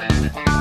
on, come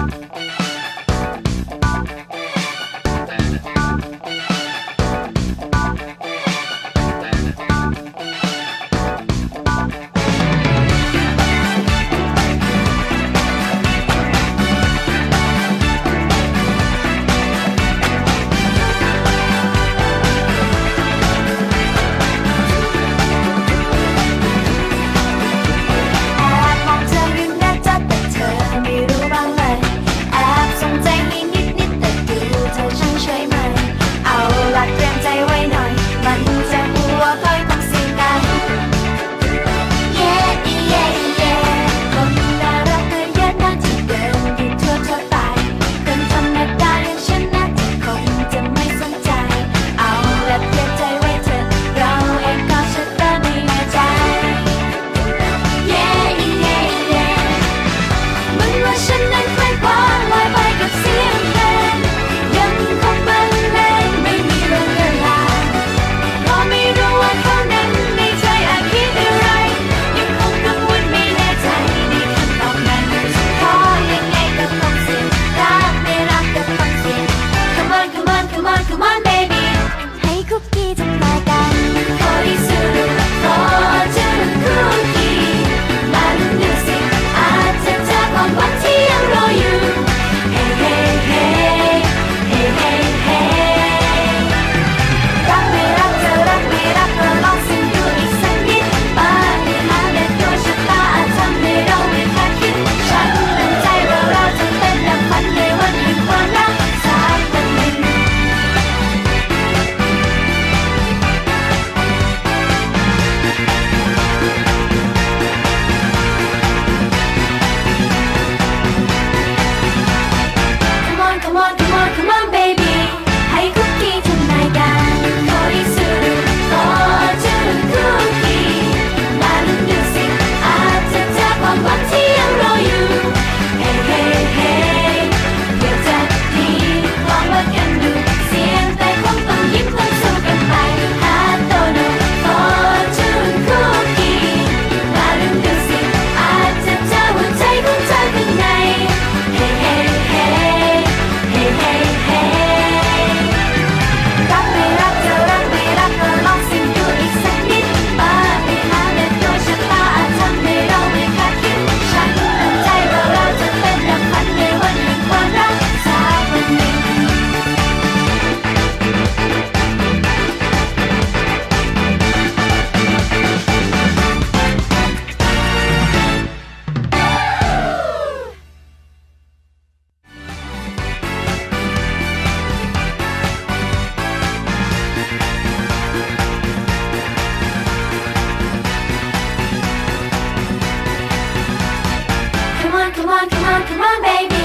come on, baby.